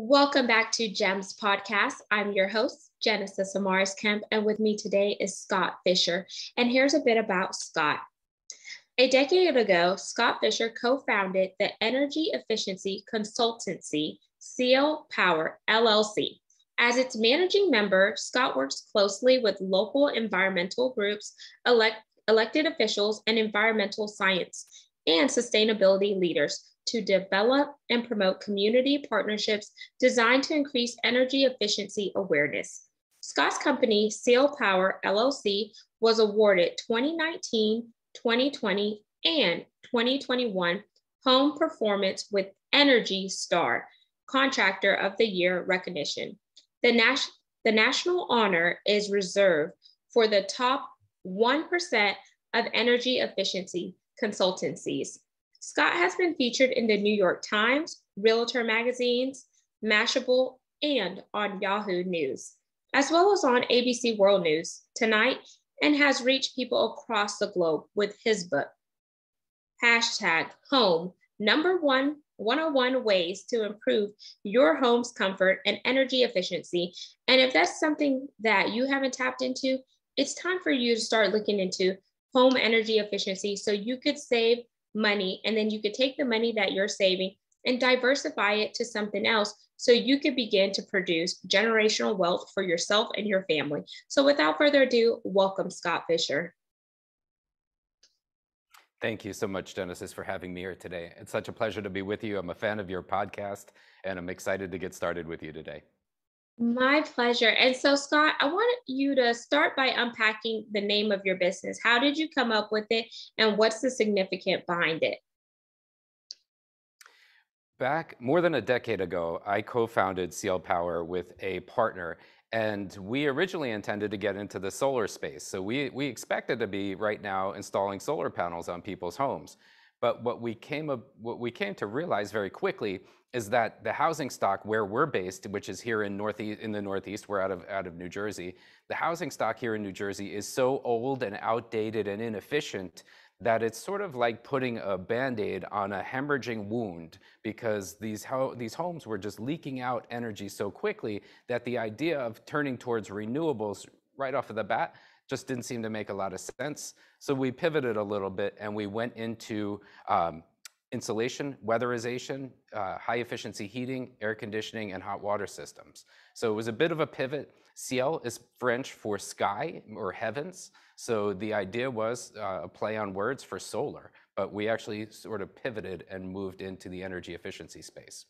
Welcome back to GEMS podcast. I'm your host, Genesis Amaris Kemp, and with me today is Scott Fischer. And here's a bit about Scott. A decade ago, Scott Fischer co founded the energy efficiency consultancy, Ciel Power LLC. As its managing member, Scott works closely with local environmental groups, elect, elected officials, and environmental science and sustainability leaders to develop and promote community partnerships designed to increase energy efficiency awareness. Scott's company, Ciel Power LLC, was awarded 2019, 2020, and 2021 Home Performance with Energy Star Contractor of the Year recognition. The, nas- the national honor is reserved for the top 1% of energy efficiency consultancies. Scott has been featured in the New York Times, Realtor magazines, Mashable, and on Yahoo News, as well as on ABC World News tonight, and has reached people across the globe with his book. Hashtag home, number one 101 ways to improve your home's comfort and energy efficiency. And if that's something that you haven't tapped into, it's time for you to start looking into home energy efficiency so you could save money and then you could take the money that you're saving and diversify it to something else so you could begin to produce generational wealth for yourself and your family. So without further ado, welcome Scott Fischer. Thank you so much, Genesis, for having me here today. It's such a pleasure to be with you. I'm a fan of your podcast, and I'm excited to get started with you today. My pleasure. And so, Scott, I want you to start by unpacking the name of your business. How did you come up with it, and what's the significance behind it? Back more than a decade ago, I co founded Ciel Power with a partner, and we originally intended to get into the solar space. So we, we expected to be right now installing solar panels on people's homes. But what we came what we came to realize very quickly is that the housing stock where we're based, which is here in northeast in the Northeast, we're out of out of New Jersey. The housing stock here in New Jersey is so old and outdated and inefficient that it's sort of like putting a band-aid on a hemorrhaging wound because these ho- these homes were just leaking out energy so quickly that the idea of turning towards renewables right off of the bat just didn't seem to make a lot of sense. So we pivoted a little bit and we went into um, insulation, weatherization, uh, high efficiency heating, air conditioning, and hot water systems. So it was a bit of a pivot. Ciel is French for sky or heavens. So the idea was uh, a play on words for solar, but we actually sort of pivoted and moved into the energy efficiency space.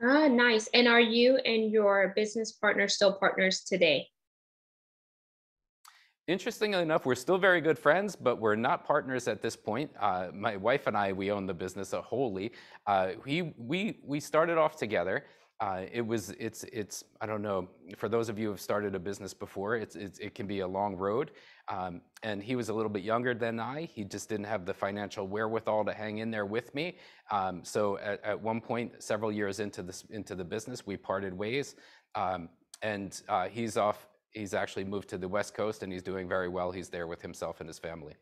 Ah, nice. And are you and your business partner still partners today? Interestingly enough, we're still very good friends, but we're not partners at this point. Uh, my wife and I, we own the business wholly. Uh, we, we, we started off together. Uh, it was, it's, it's, I don't know, for those of you who have started a business before, it's, it's it can be a long road. Um, and he was a little bit younger than I. He just didn't have the financial wherewithal to hang in there with me. Um, so at, at one point, several years into, this, into the business, we parted ways. Um, and uh, he's off he's actually moved to the West Coast and he's doing very well. He's there with himself and his family.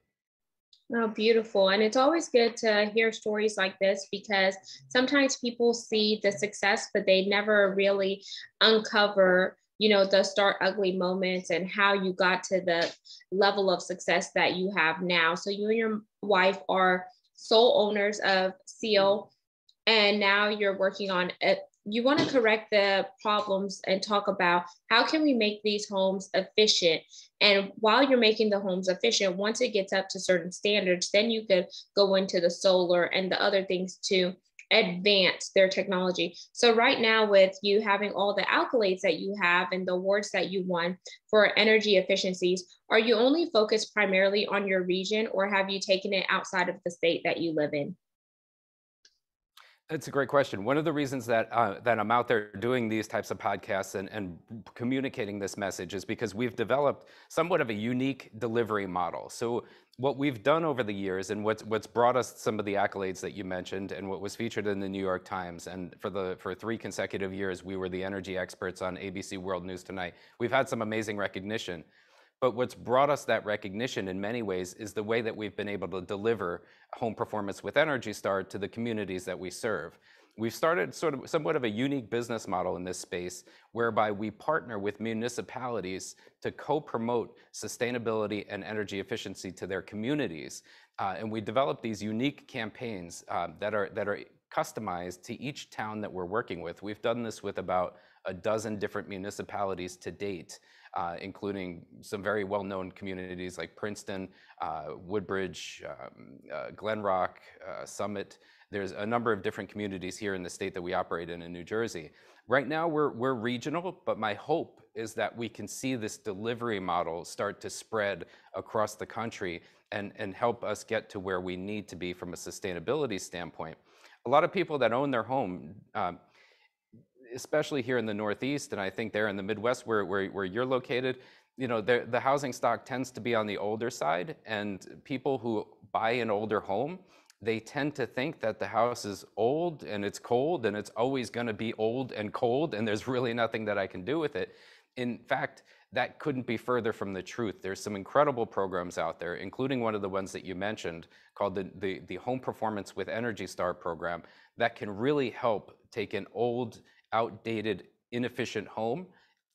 Oh, beautiful. And it's always good to hear stories like this because sometimes people see the success, but they never really uncover, you know, the start ugly moments and how you got to the level of success that you have now. So you and your wife are sole owners of Ciel and now you're working on it you want to correct the problems and talk about how can we make these homes efficient. And while you're making the homes efficient once it gets up to certain standards then you could go into the solar and the other things to advance their technology. So right now with you having all the accolades that you have and the awards that you won for energy efficiencies are you only focused primarily on your region or have you taken it outside of the state that you live in that's a great question. One of the reasons that uh, that I'm out there doing these types of podcasts and, and communicating this message is because we've developed somewhat of a unique delivery model. So what we've done over the years and what's what's brought us some of the accolades that you mentioned and what was featured in the New York Times and for the for three consecutive years we were the energy experts on ABC World News Tonight. We've had some amazing recognition. But what's brought us that recognition in many ways is the way that we've been able to deliver home performance with Energy Star to the communities that we serve. we've started sort of somewhat of a unique business model in this space whereby we partner with municipalities to co-promote sustainability and energy efficiency to their communities. Uh, and we develop these unique campaigns uh, that are that are customized to each town that we're working with. We've done this with about a dozen different municipalities to date, uh, including some very well-known communities like Princeton, uh, Woodbridge, um, uh, Glen Rock, uh, Summit. There's a number of different communities here in the state that we operate in in New Jersey. Right now, we're, we're regional, but my hope is that we can see this delivery model start to spread across the country and, and help us get to where we need to be from a sustainability standpoint. A lot of people that own their home, um, especially here in the Northeast, and I think there in the Midwest where, where, where you're located, you know, the, the housing stock tends to be on the older side, and people who buy an older home, they tend to think that the house is old and it's cold and it's always going to be old and cold and there's really nothing that I can do with it. In fact, that couldn't be further from the truth. There's some incredible programs out there, including one of the ones that you mentioned called the, the, the Home Performance with Energy Star program that can really help take an old, outdated, inefficient home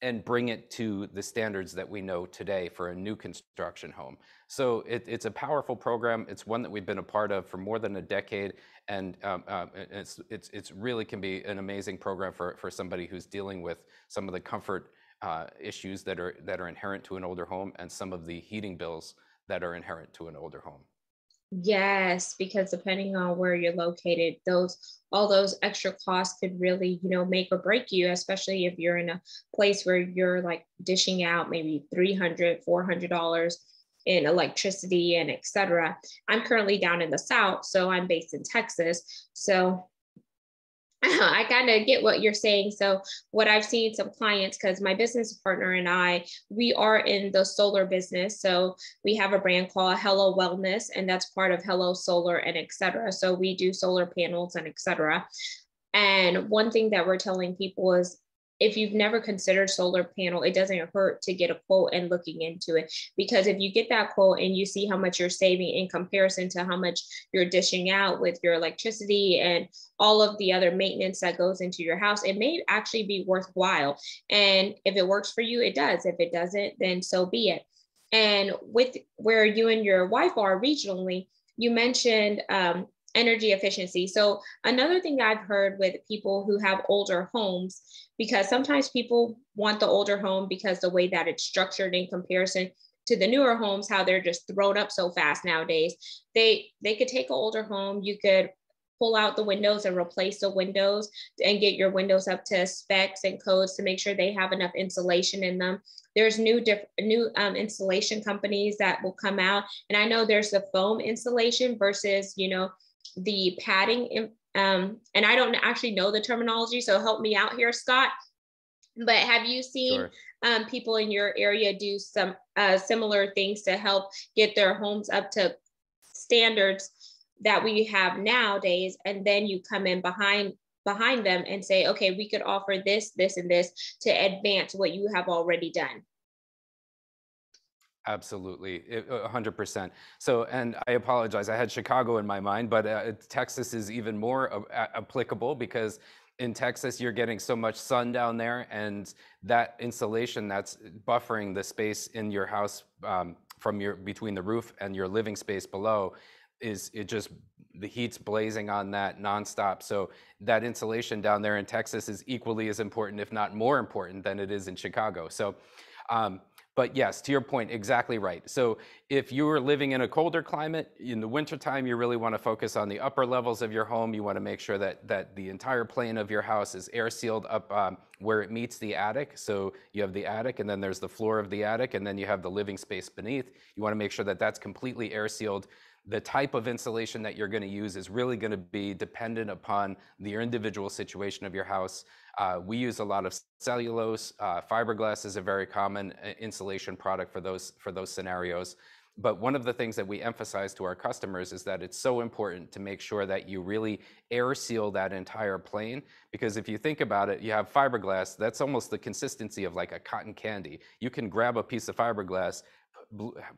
and bring it to the standards that we know today for a new construction home. So it, it's a powerful program. It's one that we've been a part of for more than a decade, and um, uh, it's, it's, it's really can be an amazing program for, for somebody who's dealing with some of the comfort uh, issues that are, that are inherent to an older home and some of the heating bills that are inherent to an older home. Yes, because depending on where you're located, those all those extra costs could really, you know, make or break you, especially if you're in a place where you're like dishing out maybe 300, 400 dollars in electricity and etc. I'm currently down in the south, so I'm based in Texas. So I kind of get what you're saying. So, what I've seen some clients, because my business partner and I, we are in the solar business. So, we have a brand called Hello Wellness, and that's part of Hello Solar and etc. So, we do solar panels and etc. And one thing that we're telling people is if you've never considered solar panel, it doesn't hurt to get a quote and looking into it. Because if you get that quote and you see how much you're saving in comparison to how much you're dishing out with your electricity and all of the other maintenance that goes into your house, it may actually be worthwhile. And if it works for you, it does. If it doesn't, then so be it. And with where you and your wife are regionally, you mentioned um, energy efficiency. So another thing I've heard with people who have older homes, because sometimes people want the older home because the way that it's structured in comparison to the newer homes, how they're just thrown up so fast nowadays. They they could take an older home, you could pull out the windows and replace the windows and get your windows up to specs and codes to make sure they have enough insulation in them. There's new diff- new um, insulation companies that will come out, and I know there's the foam insulation versus you know the padding, um, and I don't actually know the terminology, so help me out here, Scott. But have you seen sure. um, people in your area do some uh, similar things to help get their homes up to standards that we have nowadays? And then you come in behind behind them and say, okay, we could offer this, this, and this to advance what you have already done. Absolutely, 100%. So, and I apologize, I had Chicago in my mind, but uh, Texas is even more applicable because in Texas, you're getting so much sun down there, and that insulation that's buffering the space in your house um, from your between the roof and your living space below is it just the heat's blazing on that nonstop. So that insulation down there in Texas is equally as important, if not more important, than it is in Chicago. So. Um, but yes, to your point, exactly right. So if you are living in a colder climate, in the wintertime, you really want to focus on the upper levels of your home. You want to make sure that, that the entire plane of your house is air sealed up um, where it meets the attic. So you have the attic, and then there's the floor of the attic, and then you have the living space beneath. You want to make sure that that's completely air sealed the type of insulation that you're going to use is really going to be dependent upon the individual situation of your house. Uh, we use a lot of cellulose. Uh, fiberglass is a very common uh, insulation product for those, for those scenarios. But one of the things that we emphasize to our customers is that it's so important to make sure that you really air seal that entire plane. Because if you think about it, you have fiberglass, that's almost the consistency of like a cotton candy. You can grab a piece of fiberglass,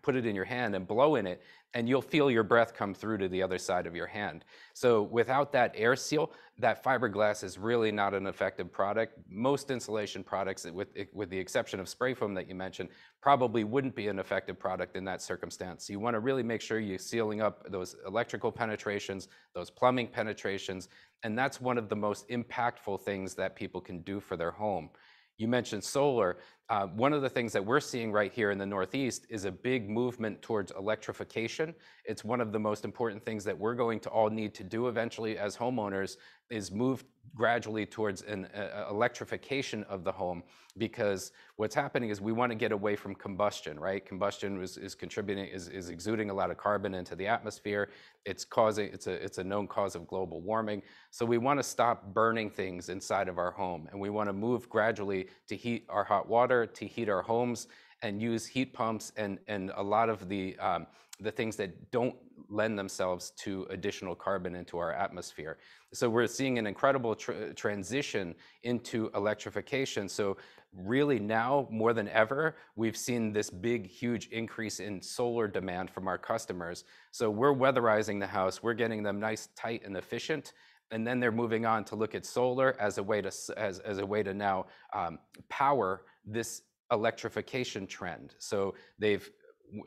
put it in your hand and blow in it, and you'll feel your breath come through to the other side of your hand. So without that air seal, that fiberglass is really not an effective product. Most insulation products, with, with the exception of spray foam that you mentioned, probably wouldn't be an effective product in that circumstance. So You want to really make sure you're sealing up those electrical penetrations, those plumbing penetrations, and that's one of the most impactful things that people can do for their home. You mentioned solar. Uh, one of the things that we're seeing right here in the Northeast is a big movement towards electrification. It's one of the most important things that we're going to all need to do eventually as homeowners is move gradually towards an uh, electrification of the home because what's happening is we want to get away from combustion, right? Combustion is, is contributing, is, is exuding a lot of carbon into the atmosphere. It's causing, it's a, it's a known cause of global warming. So we want to stop burning things inside of our home and we want to move gradually to heat our hot water, to heat our homes and use heat pumps and, and a lot of the, um, the things that don't lend themselves to additional carbon into our atmosphere. So we're seeing an incredible tr transition into electrification. So really now more than ever, we've seen this big, huge increase in solar demand from our customers. So we're weatherizing the house, we're getting them nice, tight, and efficient. And then they're moving on to look at solar as a way to, as, as a way to now um, power this electrification trend. So they've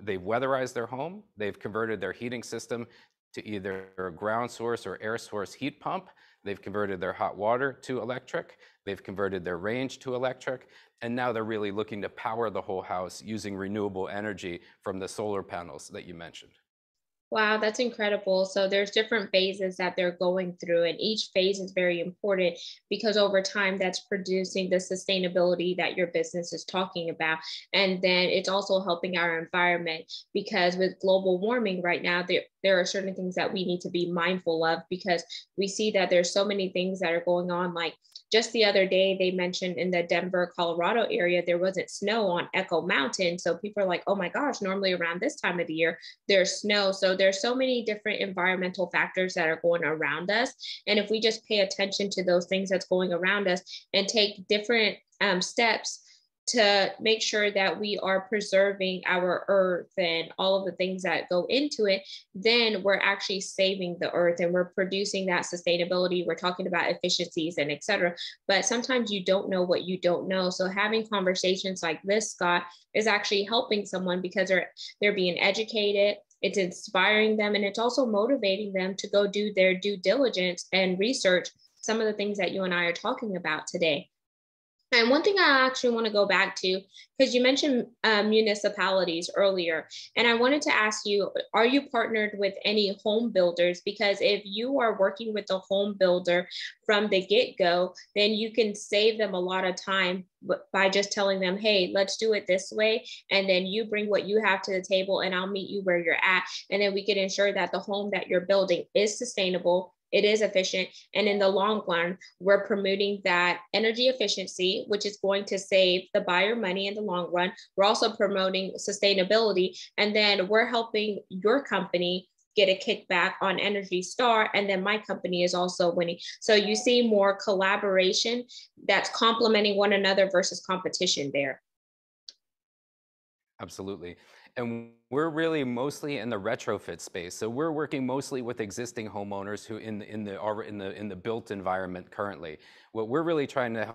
they've weatherized their home, they've converted their heating system to either a ground source or air source heat pump, they've converted their hot water to electric, they've converted their range to electric, and now they're really looking to power the whole house using renewable energy from the solar panels that you mentioned. Wow, that's incredible. So there's different phases that they're going through, and each phase is very important because over time that's producing the sustainability that your business is talking about. And then it's also helping our environment because with global warming right now, there, there are certain things that we need to be mindful of because we see that there's so many things that are going on, like just the other day, they mentioned in the Denver, Colorado area, there wasn't snow on Echo Mountain. So people are like, oh my gosh, normally around this time of the year, there's snow. So there's so many different environmental factors that are going around us. And if we just pay attention to those things that's going around us and take different um, steps to make sure that we are preserving our earth and all of the things that go into it, then we're actually saving the earth and we're producing that sustainability. We're talking about efficiencies and et cetera. But sometimes you don't know what you don't know. So having conversations like this, Scott, is actually helping someone because they're they're being educated. It's inspiring them and it's also motivating them to go do their due diligence and research some of the things that you and I are talking about today. And one thing I actually want to go back to, because you mentioned uh, municipalities earlier, and I wanted to ask you are you partnered with any home builders? Because if you are working with a home builder from the get go, then you can save them a lot of time by just telling them, hey, let's do it this way. And then you bring what you have to the table, and I'll meet you where you're at. And then we can ensure that the home that you're building is sustainable it is efficient. And in the long run, we're promoting that energy efficiency, which is going to save the buyer money in the long run. We're also promoting sustainability. And then we're helping your company get a kickback on Energy Star. And then my company is also winning. So you see more collaboration that's complementing one another versus competition there. Absolutely. And we're really mostly in the retrofit space. So we're working mostly with existing homeowners who in the, in the, in the, in the built environment currently. What we're really trying to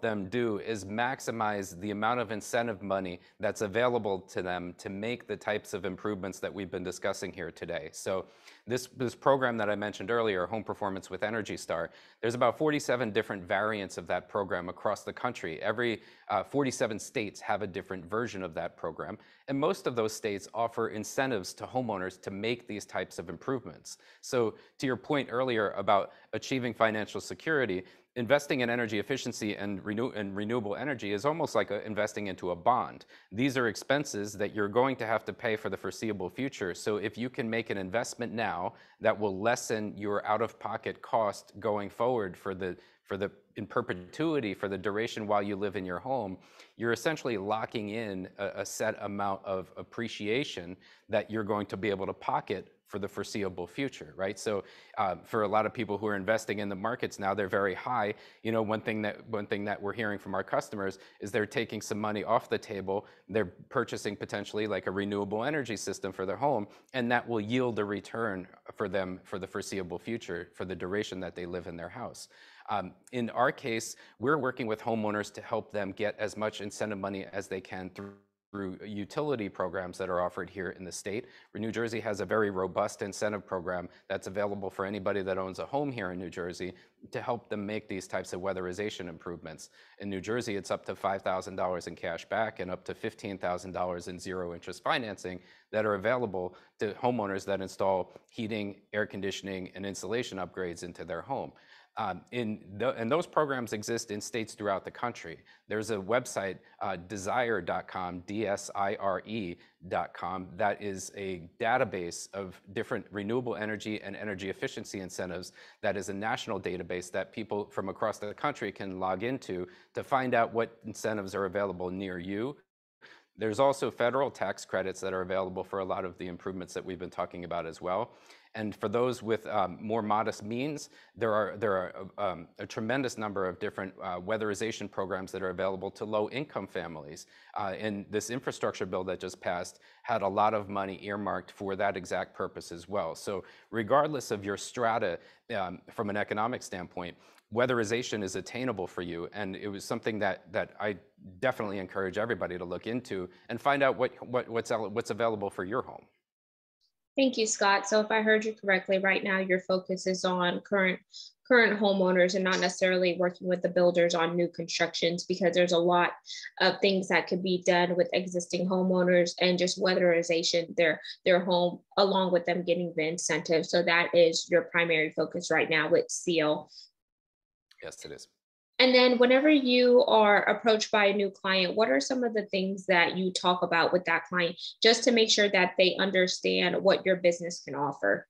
them do is maximize the amount of incentive money that's available to them to make the types of improvements that we've been discussing here today. So this, this program that I mentioned earlier, Home Performance with Energy Star, there's about 47 different variants of that program across the country. Every uh, 47 states have a different version of that program, and most of those states offer incentives to homeowners to make these types of improvements. So to your point earlier about achieving financial security, investing in energy efficiency and, renew and renewable energy is almost like a, investing into a bond. These are expenses that you're going to have to pay for the foreseeable future. So if you can make an investment now that will lessen your out-of-pocket cost going forward for the for the in perpetuity for the duration while you live in your home, you're essentially locking in a, a set amount of appreciation that you're going to be able to pocket for the foreseeable future, right? So uh, for a lot of people who are investing in the markets now, they're very high. You know, one thing that one thing that we're hearing from our customers is they're taking some money off the table. They're purchasing potentially like a renewable energy system for their home, and that will yield a return for them for the foreseeable future, for the duration that they live in their house. Um, in our case, we're working with homeowners to help them get as much incentive money as they can through through utility programs that are offered here in the state. New Jersey has a very robust incentive program that's available for anybody that owns a home here in New Jersey to help them make these types of weatherization improvements. In New Jersey, it's up to $5,000 in cash back and up to $15,000 in zero interest financing that are available to homeowners that install heating, air conditioning, and insulation upgrades into their home. Um, in the, and those programs exist in states throughout the country. There's a website, uh, dsire.com, D-S-I-R-E.com, that is a database of different renewable energy and energy efficiency incentives that is a national database that people from across the country can log into to find out what incentives are available near you there's also federal tax credits that are available for a lot of the improvements that we've been talking about as well. And for those with um, more modest means, there are, there are um, a tremendous number of different uh, weatherization programs that are available to low-income families. Uh, and this infrastructure bill that just passed had a lot of money earmarked for that exact purpose as well. So regardless of your strata um, from an economic standpoint, weatherization is attainable for you. And it was something that, that I definitely encourage everybody to look into and find out what, what, what's, what's available for your home. Thank you, Scott. So if I heard you correctly, right now your focus is on current current homeowners and not necessarily working with the builders on new constructions because there's a lot of things that could be done with existing homeowners and just weatherization their their home along with them getting the incentive. So that is your primary focus right now with Ciel. Yes, it is. And then whenever you are approached by a new client, what are some of the things that you talk about with that client just to make sure that they understand what your business can offer?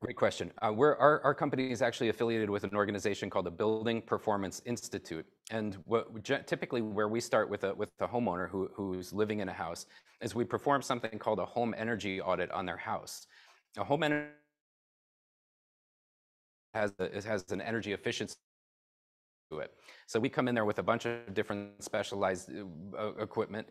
Great question. Uh, our, our company is actually affiliated with an organization called the Building Performance Institute. And what, typically where we start with a, with a homeowner who, who's living in a house is we perform something called a home energy audit on their house. A home energy has, a, has an energy efficiency it. So we come in there with a bunch of different specialized uh, equipment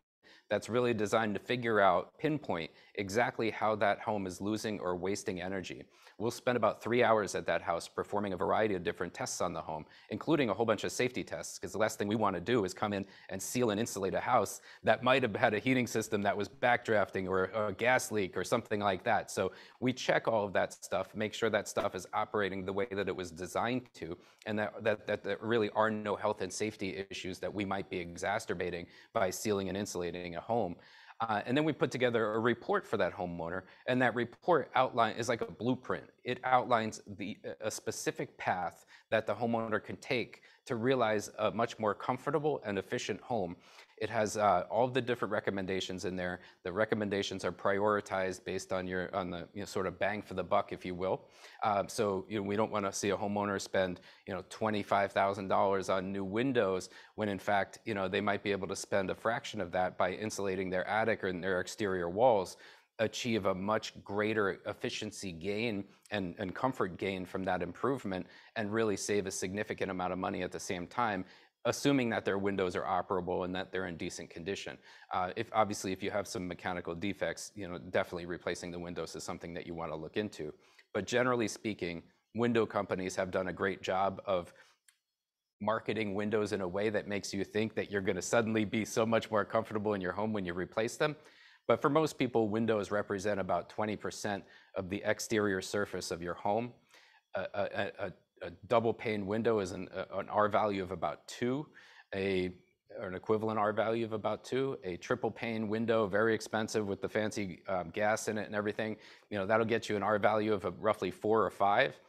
that's really designed to figure out, pinpoint exactly how that home is losing or wasting energy. We'll spend about three hours at that house performing a variety of different tests on the home, including a whole bunch of safety tests, because the last thing we want to do is come in and seal and insulate a house that might have had a heating system that was backdrafting or a gas leak or something like that. So we check all of that stuff, make sure that stuff is operating the way that it was designed to, and that, that, that there really are no health and safety issues that we might be exacerbating by sealing and insulating a home. Uh, and then we put together a report for that homeowner, and that report outline is like a blueprint. It outlines the a specific path that the homeowner can take to realize a much more comfortable and efficient home. It has uh, all the different recommendations in there. The recommendations are prioritized based on your on the you know, sort of bang for the buck, if you will. Uh, so you know, we don't want to see a homeowner spend you know twenty-five thousand dollars on new windows when in fact you know they might be able to spend a fraction of that by insulating their attic or their exterior walls achieve a much greater efficiency gain and, comfort gain from that improvement and really save a significant amount of money at the same time assuming that their windows are operable and that they're in decent condition. Uh, if obviously if you have some mechanical defects, you know, definitely replacing the windows is something that you want to look into. But generally speaking, window companies have done a great job of marketing windows in a way that makes you think that you're going to suddenly be so much more comfortable in your home when you replace them. But for most people, windows represent about 20% of the exterior surface of your home. A, a, a, a double pane window is an, an R value of about two, a or an equivalent R value of about two. A triple pane window, very expensive with the fancy um, gas in it and everything, you know, that'll get you an R value of roughly four or five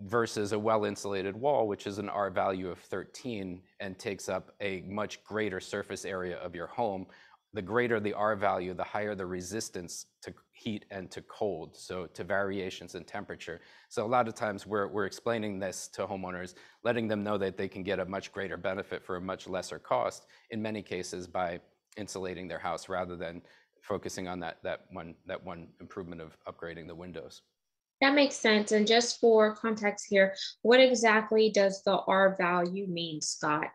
versus a well-insulated wall, which is an R value of 13 and takes up a much greater surface area of your home the greater the R value, the higher the resistance to heat and to cold, so to variations in temperature. So a lot of times we're, we're explaining this to homeowners, letting them know that they can get a much greater benefit for a much lesser cost, in many cases by insulating their house rather than focusing on that that one that one improvement of upgrading the windows. That makes sense. And just for context here, what exactly does the R value mean, Scott?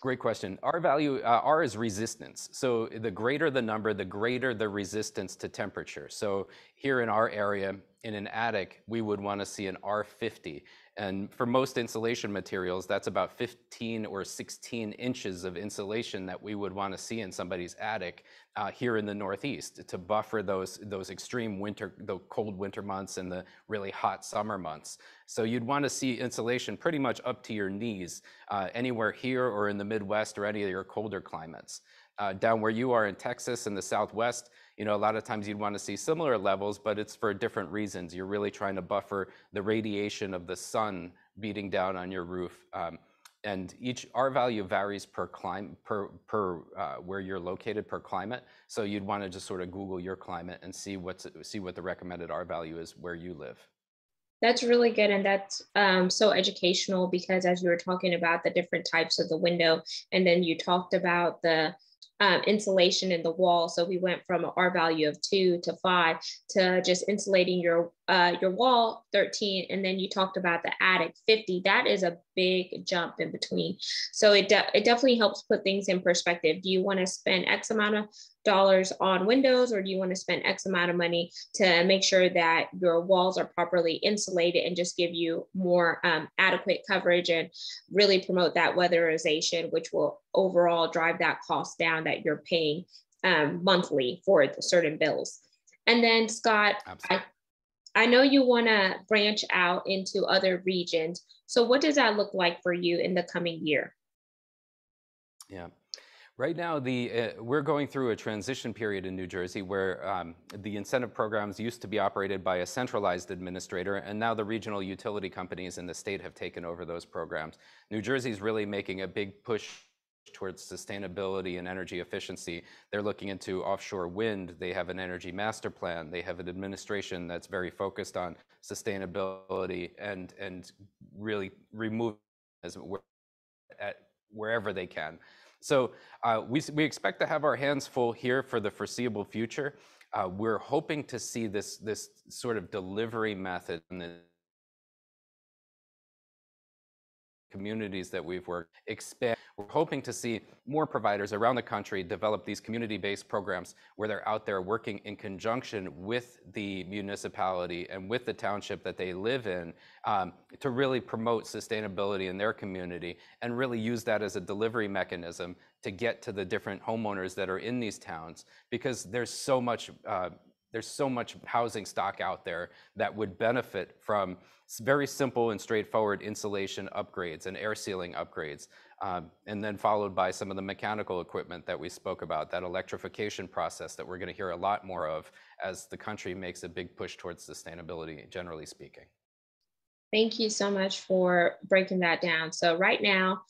Great question. R value, uh, R is resistance. So the greater the number, the greater the resistance to temperature. So here in our area, in an attic, we would want to see an R50. And for most insulation materials, that's about 15 or 16 inches of insulation that we would want to see in somebody's attic uh, here in the Northeast to buffer those, those extreme winter, the cold winter months and the really hot summer months. So you'd want to see insulation pretty much up to your knees, uh, anywhere here or in the Midwest or any of your colder climates. Uh, down where you are in Texas and the Southwest, you know, a lot of times you'd want to see similar levels, but it's for different reasons. You're really trying to buffer the radiation of the sun beating down on your roof. Um, and each R value varies per climate, per, per uh, where you're located per climate. So you'd want to just sort of Google your climate and see what's see what the recommended R value is where you live. That's really good. And that's um, so educational because as you were talking about the different types of the window, and then you talked about the um, insulation in the wall. So we went from an R value of two to five to just insulating your uh, your wall 13, and then you talked about the attic 50. That is a big jump in between. So it de- it definitely helps put things in perspective. Do you want to spend X amount of dollars on windows or do you want to spend x amount of money to make sure that your walls are properly insulated and just give you more um, adequate coverage and really promote that weatherization which will overall drive that cost down that you're paying um, monthly for certain bills and then scott I, I know you want to branch out into other regions. So what does that look like for you in the coming year? Yeah. Right now, the, uh, we're going through a transition period in New Jersey where um, the incentive programs used to be operated by a centralized administrator, and now the regional utility companies in the state have taken over those programs. New Jersey is really making a big push towards sustainability and energy efficiency. They're looking into offshore wind. They have an energy master plan. They have an administration that's very focused on sustainability and, and really remove as wherever they can. So uh, we, we expect to have our hands full here for the foreseeable future. Uh, we're hoping to see this, this sort of delivery method and the communities that we've worked expand. We're hoping to see more providers around the country develop these community-based programs where they're out there working in conjunction with the municipality and with the township that they live in um, to really promote sustainability in their community and really use that as a delivery mechanism to get to the different homeowners that are in these towns because there's so much uh, there's so much housing stock out there that would benefit from very simple and straightforward insulation upgrades and air sealing upgrades. Um, and then followed by some of the mechanical equipment that we spoke about, that electrification process that we're going to hear a lot more of as the country makes a big push towards sustainability, generally speaking. Thank you so much for breaking that down. So right now,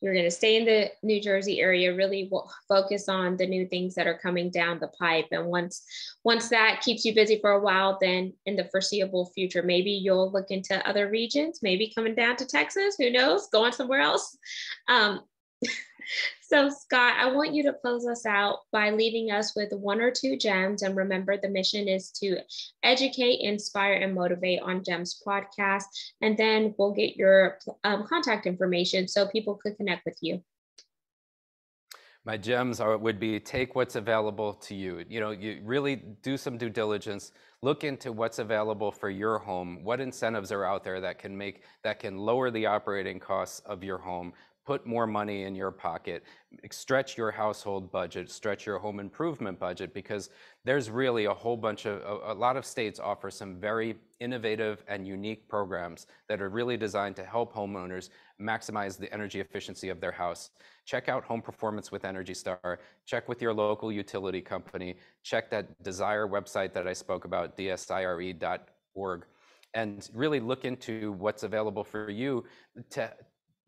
you're going to stay in the New Jersey area, really focus on the new things that are coming down the pipe. And once once that keeps you busy for a while, then in the foreseeable future, maybe you'll look into other regions, maybe coming down to Texas, who knows, going somewhere else. Um, so, Scott, I want you to close us out by leaving us with one or two gems. And remember, the mission is to educate, inspire, and motivate on GEMS podcast. And then we'll get your um, contact information so people could connect with you. My gems are would be take what's available to you. You know, you really do some due diligence, look into what's available for your home, what incentives are out there that can make that can lower the operating costs of your home, put more money in your pocket, stretch your household budget, stretch your home improvement budget, because there's really a whole bunch of, a, a, lot of states offer some very innovative and unique programs that are really designed to help homeowners maximize the energy efficiency of their house. Check out Home Performance with Energy Star, check with your local utility company, check that DSIRE website that I spoke about, dsire.org and really look into what's available for you to,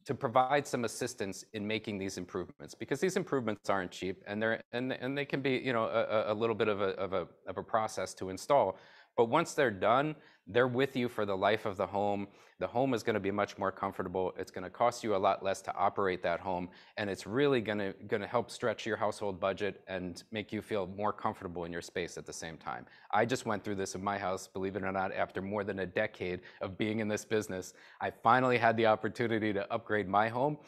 to provide some assistance in making these improvements because these improvements aren't cheap and they're and, and they can be you know a, a little bit of a, of a of a process to install. But once they're done, they're with you for the life of the home. The home is going to be much more comfortable. It's going to cost you a lot less to operate that home, and it's really going to, going to help stretch your household budget and make you feel more comfortable in your space at the same time. I just went through this in my house, believe it or not, after more than a decade of being in this business. I finally had the opportunity to upgrade my home,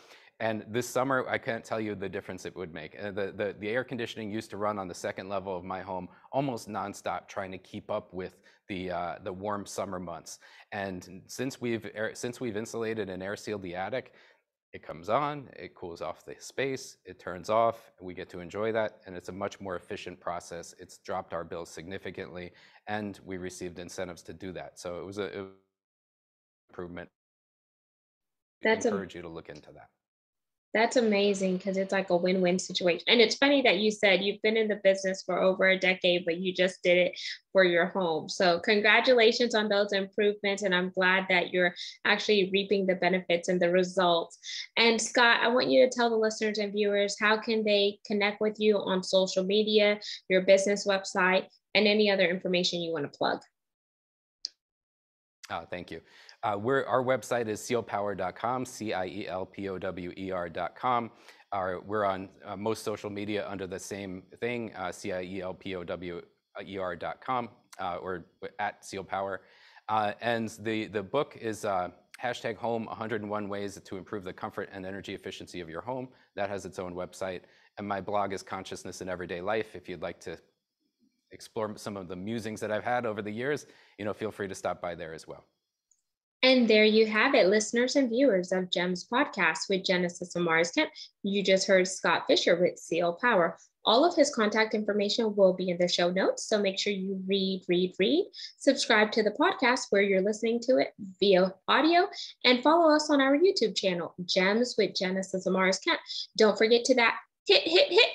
and this summer, I can't tell you the difference it would make. Uh, the, the, the, air conditioning used to run on the second level of my home almost nonstop, trying to keep up with the, uh, the warm summer months. And since we've, air, since we've insulated and air sealed the attic, it comes on, it cools off the space, it turns off, we get to enjoy that, and it's a much more efficient process. It's dropped our bills significantly, and we received incentives to do that. So it was a, improvement. That's I encourage a, you to look into that. That's amazing because it's like a win win situation. And it's funny that you said you've been in the business for over a decade, but you just did it for your home. So, congratulations on those improvements. And I'm glad that you're actually reaping the benefits and the results. And, Scott, I want you to tell the listeners and viewers how can they connect with you on social media, your business website, and any other information you want to plug. Oh, thank you. Uh, our website is cielpower.com, C-I-E-L-P-O-W-E-R.com. Our, we're on uh, most social media under the same thing, uh, C-I-E-L-P-O-W-E-R.com uh, or at cielpower. Uh, and the, the book is uh, hashtag home 101 ways to improve the comfort and energy efficiency of your home. That has its own website. And my blog is Consciousness in Everyday Life. If you'd like to explore some of the musings that I've had over the years, you know, feel free to stop by there as well. And there you have it, listeners and viewers of GEMS podcast with Genesis Amaris Kemp. You just heard Scott Fischer with Ciel Power. All of his contact information will be in the show notes. So make sure you read, read, read. Subscribe to the podcast where you're listening to it via audio and follow us on our YouTube channel, Gems with Genesis Amaris Kemp. Don't forget to that hit, hit, hit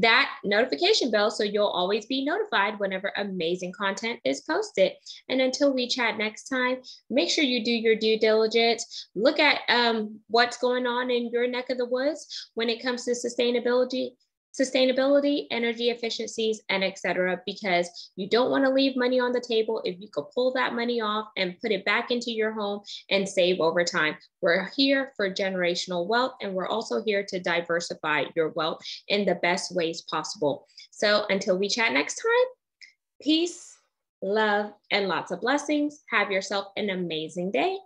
that notification bell so you'll always be notified whenever amazing content is posted. And until we chat next time, make sure you do your due diligence. Look at um, what's going on in your neck of the woods when it comes to sustainability sustainability, energy efficiencies, and etc. because you don't want to leave money on the table if you could pull that money off and put it back into your home and save over time. We're here for generational wealth and we're also here to diversify your wealth in the best ways possible. So until we chat next time, peace, love, and lots of blessings. Have yourself an amazing day.